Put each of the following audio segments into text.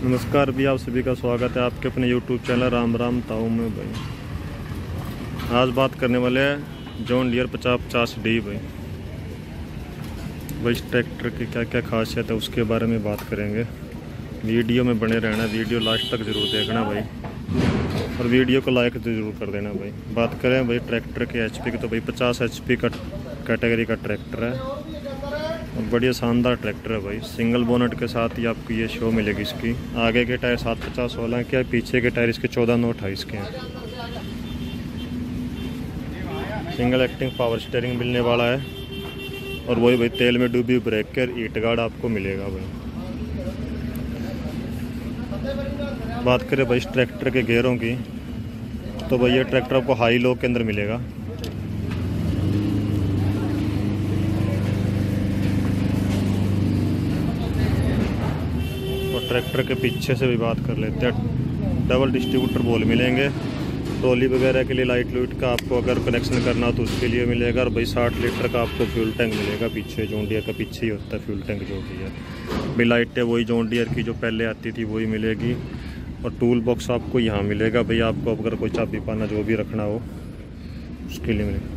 नमस्कार भी आप सभी का स्वागत है आपके अपने यूट्यूब चैनल राम राम ताऊ में भाई। आज बात करने वाले हैं जॉन डियर पचास पचास डी भाई। भाई, इस ट्रैक्टर की क्या क्या खासियत है उसके बारे में बात करेंगे। वीडियो में बने रहना, वीडियो लास्ट तक ज़रूर देखना भाई। और वीडियो को लाइक ज़रूर कर देना भाई। बात करें भाई ट्रैक्टर के एचपी की तो भाई पचास एच का कैटेगरी का ट्रैक्टर है। और बढ़िया शानदार ट्रैक्टर है भाई। सिंगल बोनट के साथ ही आपको ये शो मिलेगी इसकी। आगे के टायर सात पचास सोलह के पीछे के टायर इसके चौदह नौ अट्ठाईस के हैं। सिंगल एक्टिंग पावर स्टेयरिंग मिलने वाला है। और वही भाई, तेल में डूबी ब्रेकर ईट गार्ड आपको मिलेगा भाई। बात करें भाई इस ट्रैक्टर के गेयरों की तो भाई ये ट्रैक्टर आपको हाई लो के अंदर मिलेगा। और ट्रैक्टर के पीछे से भी बात कर लेते हैं। डबल डिस्ट्रीब्यूटर बोल मिलेंगे। ट्रॉली वगैरह के लिए लाइट लूट का आपको अगर कनेक्शन करना हो तो उसके लिए मिलेगा। और भाई साठ लीटर का आपको फ्यूल टैंक मिलेगा पीछे जोन का पीछे ही होता है फ्यूल टैंक जो भी है। लाइटें वही जोन की जो पहले आती थी, वही मिलेगी। और टूल बॉक्स आपको यहाँ मिलेगा। भाई आपको अगर कोई चाबी पाना, जो भी रखना हो, उसके लिए मिलेगा।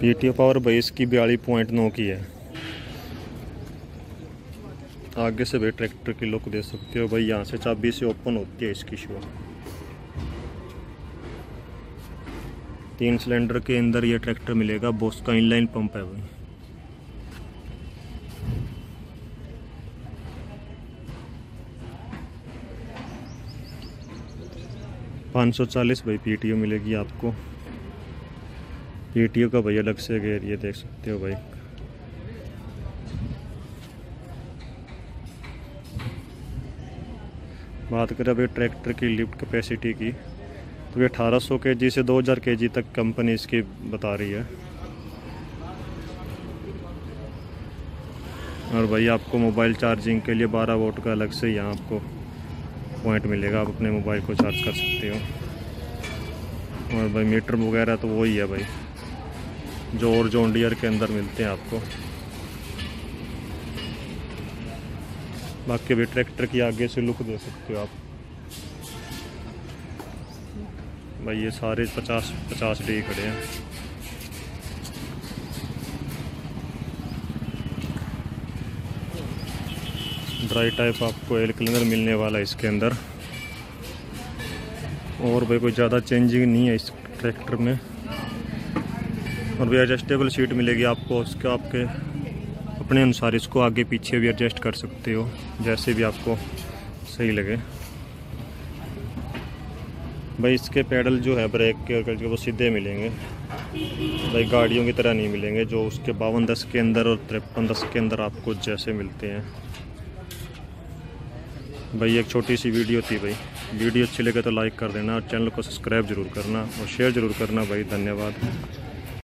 पी टी पावर भाई इसकी बयालीस पॉइंट नौ की है। आगे से भाई ट्रैक्टर की लुक दे सकते हो भाई, यहाँ से चाबी से ओपन होती है इसकी शो तीन सिलेंडर के अंदर ये ट्रैक्टर मिलेगा बोस का इनलाइन पंप है भाई। पाँच सौ चालीस भाई पीटीओ मिलेगी आपको। पी का भाई अलग से गेर ये देख सकते हो भाई। बात करें अभी ट्रैक्टर की लिफ्ट कैपेसिटी की तो ये 1800 के जी से 2000 के जी तक कंपनी इसकी बता रही है। और भाई आपको मोबाइल चार्जिंग के लिए 12 वोट का अलग से यहाँ आपको पॉइंट मिलेगा, आप अपने मोबाइल को चार्ज कर सकते हो। और भाई मीटर वगैरह तो वही है भाई। जो और जोन डियर के अंदर मिलते हैं आपको। बाकी भी ट्रैक्टर की आगे से लुक दे सकते हो आप। भाई ये सारे पचास पचास डी खड़े हैं। ड्राई टाइप आपको एयर क्लीनर मिलने वाला है इसके अंदर। और भाई कोई ज़्यादा चेंजिंग नहीं है इस ट्रैक्टर में। और भी एडजस्टेबल सीट मिलेगी आपको, उसके आपके अपने अनुसार इसको आगे पीछे भी एडजस्ट कर सकते हो, जैसे भी आपको सही लगे। भाई इसके पैडल जो है ब्रेक के वो सीधे मिलेंगे। भाई गाड़ियों की तरह नहीं मिलेंगे, जो उसके बावन दस के अंदर और तिरपन दस के अंदर आपको जैसे मिलते हैं। भाई एक छोटी सी वीडियो थी भाई। वीडियो अच्छी लगे तो लाइक कर देना और चैनल को सब्सक्राइब ज़रूर करना और शेयर ज़रूर करना भाई, धन्यवाद।